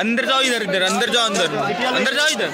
अंदर जाओ इधर इधर अंदर जाओ अंदर। अंदर जाओ इधर।